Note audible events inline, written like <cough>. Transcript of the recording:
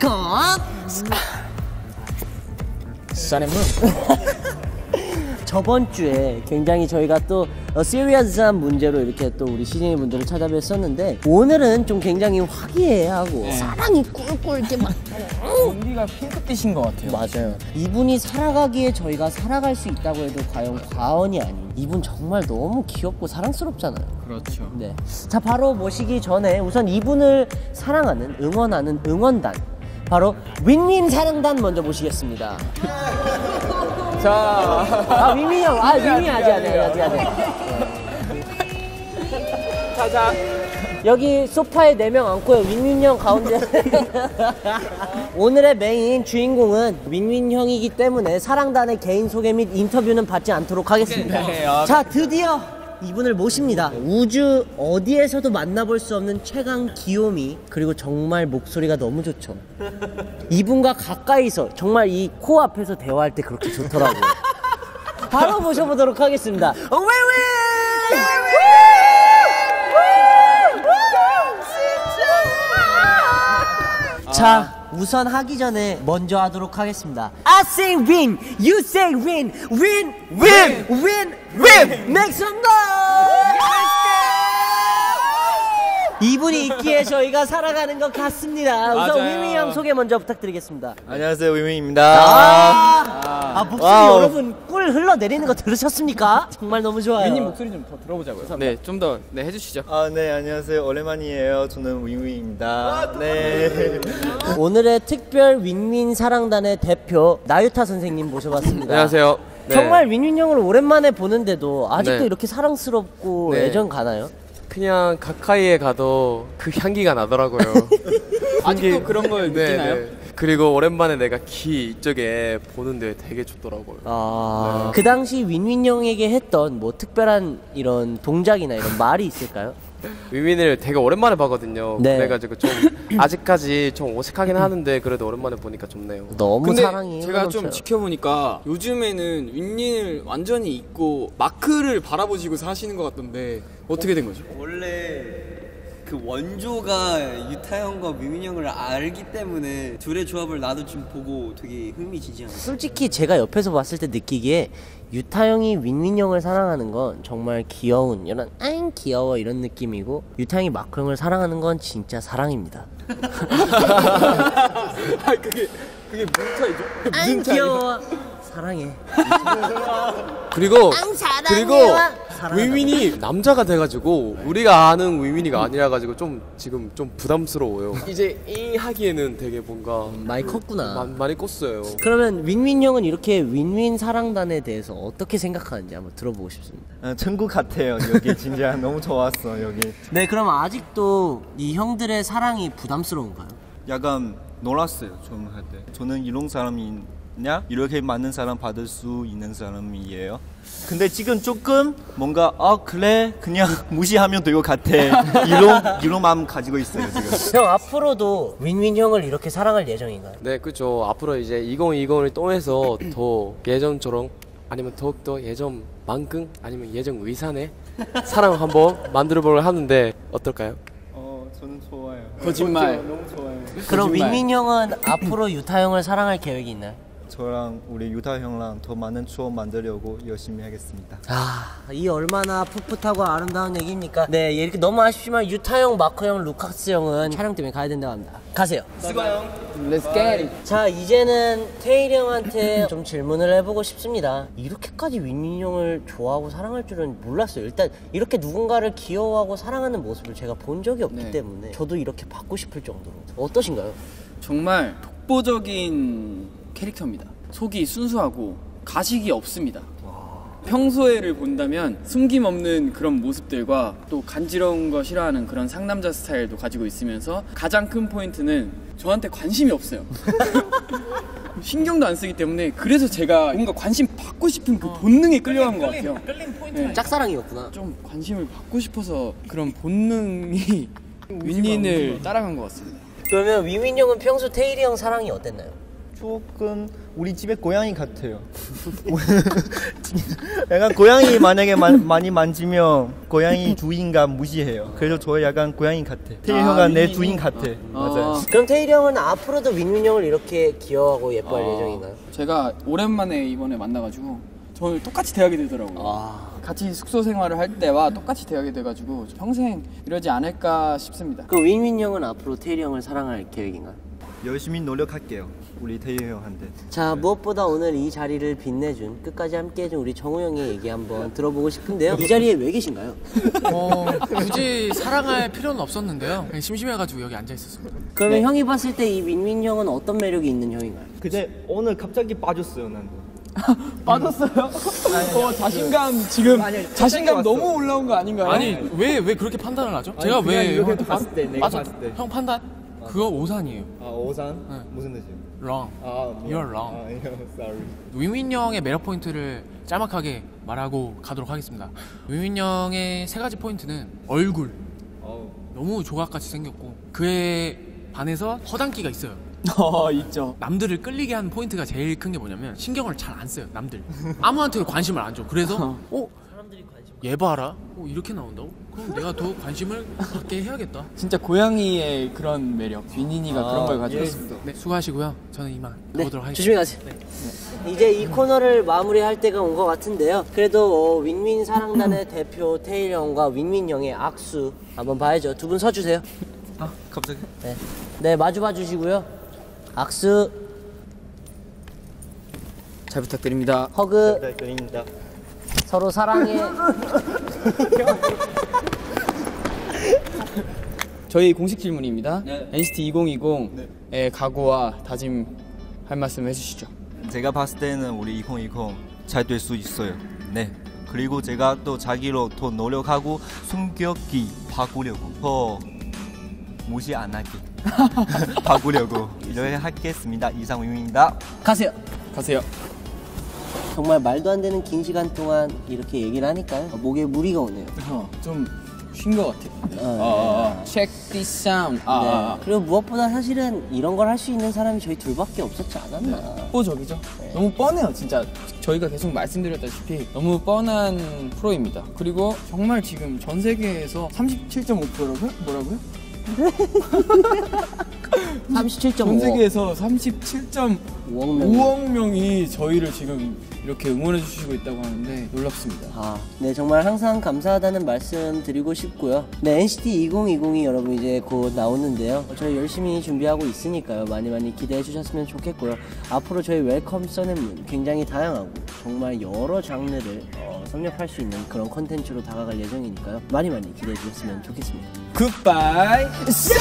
컵 사네문 <laughs> 저번 주에 굉장히 저희가 또 어, 시리어스한 문제로 이렇게 또 우리 시즌이 분들을 찾아뵀었는데 오늘은 좀 굉장히 화기애애하고 사랑이 꿀꿀 이렇게 막 우리가 핑크빛인 것 같아요 맞아요. 이분이 살아가기에 저희가 살아갈 수 있다고 해도 과연 과언이 아닌 이분 정말 너무 귀엽고 사랑스럽잖아요. 그렇죠 네. 자, 바로 모시기 전에 우선 이분을 사랑하는, 응원하는 응원단. 바로 윈윈 사랑단 먼저 모시겠습니다. 자 아, 윈윈 형. 아, 윈윈 아직 안 돼, 아직 안 돼. 자자 여기 소파에 네 명 앉고요. 윈윈 형 가운데. <laughs> 오늘의 메인 주인공은 윈윈 형이기 때문에 사랑단의 개인 소개 및 인터뷰는 받지 않도록 하겠습니다. 오케이, 아. 자, 드디어 이분을 모십니다. 우주 어디에서도 만나볼 수 없는 최강 귀요미 그리고 정말 목소리가 너무 좋죠. 이분과 가까이서 정말 이 코 앞에서 대화할 때 그렇게 좋더라고요. 바로 모셔보도록 하겠습니다. 자, 우선 하기 전에 먼저 하도록 하겠습니다. I say win, you say win, win, win, win, win. Make some noise. 이분이 있기에 저희가 살아가는 것 같습니다. 우선 맞아요. 윈윈 형 소개 먼저 부탁드리겠습니다. 안녕하세요 윈윈입니다. 아, 아 목소리 wow. 여러분 꿀 흘러내리는 거 들으셨습니까? 정말 너무 좋아요. 윈윈 목소리 좀 더 들어보자고요 네 좀 더 네 해주시죠 아, 네 안녕하세요 오랜만이에요. 저는 윈윈입니다. 네. 오늘의 특별 윈윈 사랑단의 대표 나유타 선생님 모셔봤습니다. 안녕하세요 네. 정말 윈윈 형을 오랜만에 보는데도 아직도 네. 이렇게 사랑스럽고 네. 애정 가나요? 그냥 가까이에 가도 그 향기가 나더라고요. <laughs> 아직도 그런 걸 네, 느끼나요? 네. 그리고 오랜만에 내가 키 이쪽에 보는데 되게 좋더라고요. 아, 그 당시 윈윈 형에게 했던 뭐 특별한 이런 동작이나 이런 말이 있을까요? 위민을 되게 오랜만에 봐거든요. 네. 그래가지고 좀 <clears throat> 아직까지 좀 어색하긴 하는데 그래도 오랜만에 보니까 좋네요. 너무 근데 사랑이 제가 좀 흘러넘쳐요. 지켜보니까 요즘에는 윈윈을 완전히 잊고 마크를 바라보시고 사시는 것 같던데 어떻게 된 거죠? 원래 그 원조가 유타 형과 미민 형을 알기 때문에 둘의 조합을 나도 좀 보고 되게 흥미진진합니다. 솔직히 제가 옆에서 봤을 때 느끼기에 유타 형이 윈윈 형을 사랑하는 건 정말 귀여운 이런 안 귀여워 이런 느낌이고 유타 형이 마크 형을 사랑하는 건 진짜 사랑입니다. <laughs> 아 그게 그게 무슨 차이죠? 안 귀여워 사랑해. <laughs> 그리고. 그리고. 위민이 남자가 돼가지고 우리가 아는 위민이가 아니라 가지고 좀 지금 좀 부담스러워요. 이제 이 하기에는 되게 뭔가 많이 컸구나. 마- 많이 컸어요. 그러면 윈윈 형은 이렇게 윈윈 사랑단에 대해서 어떻게 생각하는지 한번 들어보고 싶습니다. 아, 천국 같아요. 여기 진짜 <laughs> 너무 좋았어 여기. 네, 그러면 아직도 이 형들의 사랑이 부담스러운가요? 약간 놀랐어요 좀할 때. 저는 이런 사람이 냐 이렇게 많은 사람 받을 수 있는 사람이에요. 근데 지금 조금 뭔가 아 그래 그냥 <laughs> 무시하면 될 것 같아 이런 이런 마음 가지고 있어요 지금. <laughs> 형 앞으로도 윈윈 형을 이렇게 사랑할 예정인가요? 네, 그렇죠. 앞으로 이제 2020을 통해서 <clears throat> 더 예전처럼 아니면 더욱더 예전만큼 아니면 예전 위산의 사랑 한번 만들어 보려 하는데 어떨까요? 어 저는 좋아요. 거짓말. <laughs> 너무 좋아요. 그럼 거짓말. 윈윈 형은 앞으로 유타 형을 사랑할 계획이 있나요? 저랑 우리 유타 형랑 더 많은 추억 만들려고 열심히 하겠습니다. 아, 이 얼마나 풋풋하고 아름다운 얘기입니까? 네, 이렇게 너무 아쉽지만 유타 형, 마크 형, 루카스 형은 촬영 때문에 가야 된다고 합니다. 가세요. Let's get it 자, 이제는 테일 형한테 <clears throat> 좀 질문을 해보고 싶습니다. 이렇게까지 윈윈 형을 좋아하고 사랑할 줄은 몰랐어요. 일단 이렇게 누군가를 귀여워하고 사랑하는 모습을 제가 본 적이 없기 네. 때문에 저도 이렇게 받고 싶을 정도로 어떠신가요? 정말 독보적인 캐릭터입니다. 속이 순수하고 가식이 없습니다. 평소에를 본다면 숨김없는 그런 모습들과 또 간지러운 거 싫어하는 그런 상남자 스타일도 가지고 있으면서 가장 큰 포인트는 저한테 관심이 없어요. <laughs> 신경도 안 쓰기 때문에 그래서 제가 뭔가 관심 받고 싶은 그 본능에 끌려간 것 같아요. 네. 짝사랑이었구나. 좀 관심을 받고 싶어서 그런 본능이 윈윈을 따라간 것 같습니다. 그러면 윈윈 형은 평소 테일이 형 사랑이 어땠나요? 조금 우리 집에 고양이 같아요. <laughs> 약간 고양이 만약에 마- 많이 만지면 고양이 <laughs> 주인감 무시해요. 그래서 저 약간 고양이 같아. 태희 아, 형아 내? 주인 같아. 맞아요. 그럼 태일이 형은 앞으로도 윈윈 형을 이렇게 귀여워하고 예뻐할 아. 예정인가요? 제가 오랜만에 이번에 만나가지고 저를 똑같이 대하게 되더라고요. 아. 같이 숙소 생활을 할 때와 똑같이 대하게 돼가지고 평생 이러지 않을까 싶습니다. 그 윈윈 형은 앞으로 태일이 형을 사랑할 계획인가요? 열심히 노력할게요. 우리 태희 형한테. 자 무엇보다 오늘 이 자리를 빛내준 끝까지 함께해준 우리 정우 형의 얘기 한번 들어보고 싶은데요 이 자리에 왜 계신가요? <laughs> 어, 굳이 사랑할 필요는 없었는데요. 그냥 심심해가지고 여기 앉아 있었습니다. 그러면 형이 봤을 때이 윈윈 형은 어떤 매력이 있는 형인가요? 근데 오늘 갑자기 빠졌어요, 난. <laughs> 빠졌어요? 어, 자신감 지금 자신감 너무 올라온 거 아닌가요? 아니 왜 왜 그렇게 판단을 하죠? 제가 왜 이렇게 형한테 봤을 때, 내가. 봤을 때. 형 판단? 그거 오산이에요. 아 오산? 네. 무슨 뜻이에요? wrong. 아 You're wrong. 아, <laughs> sorry. 윈윈 형의 매력 포인트를 짤막하게 말하고 가도록 하겠습니다. 윈윈 형의 세 가지 포인트는 얼굴. 어. 너무 조각같이 생겼고 그에 반해서 허당기가 있어요. <laughs> 어 있죠. 남들을 끌리게 하는 포인트가 제일 큰 게 뭐냐면 신경을 잘 안 써요 남들 아무한테도 관심을 안 줘 그래서 <laughs> 어? 얘 봐라 어, 이렇게 나온다고? 그럼 내가 더 관심을 갖게 해야겠다 진짜 고양이의 그런 매력, 윈윈이가 그런 걸 가지고 있습니다. 네 수고하시고요 저는 이만 네, 가보도록 하겠습니다 조심히 가세요. 이제 이 코너를 마무리할 때가 온 것 같은데요. 그래도 어, 윈윈 사랑단의 <clears throat> 대표 태일 형과 윈윈 형의 악수 한번 봐야죠. 두 분 서주세요. 아 갑자기? 네, 네 마주 봐주시고요. 악수, 잘 부탁드립니다. 허그, 네, 그립니다. 서로 사랑해. 저희 공식 질문입니다. NCT 2020의 각오와 다짐 할 말씀 해주시죠. 제가 봤을 때는 우리 2020 잘 될 수 있어요. 네. 그리고 제가 또 자기로 더 노력하고 숨격기 바꾸려고 더 무시 안 하게 <laughs> 바꾸려고 이렇게 하겠습니다. 이상 우입니다. 가세요. 가세요. 정말 말도 안 되는 긴 시간 동안 이렇게 얘기를 하니까요. 목에 무리가 오네요. 좀쉰 것 같아. 어, 아, 아, check this sound. 아, 네. 아, 아. 그리고 무엇보다 사실은 이런 걸 할 수 있는 사람이 저희 둘밖에 없었지 않았나. 뽀적이죠. 너무 뻔해요, 진짜. 저희가 계속 말씀드렸다시피 너무 뻔한 프로입니다. 그리고 정말 지금 전 세계에서 37.5%라고요? 뭐라고요? <laughs> 37.5억. 전 세계에서 37.5억 5억 명. 명이 저희를 지금 이렇게 응원해 주시고 있다고 하는데 놀랍습니다. 아, 네 정말 항상 감사하다는 말씀 드리고 싶고요. 네 NCT 2020이 여러분 이제 곧 나오는데요. 저희 열심히 준비하고 있으니까요. 많이 많이 기대해 주셨으면 좋겠고요. 앞으로 저희 Welcome Sun은 굉장히 다양하고 정말 여러 장르를 어, 섭렵할 수 있는 그런 컨텐츠로 다가갈 예정이니까요. 많이 많이 기대해 주셨으면 좋겠습니다. Goodbye. 쏘는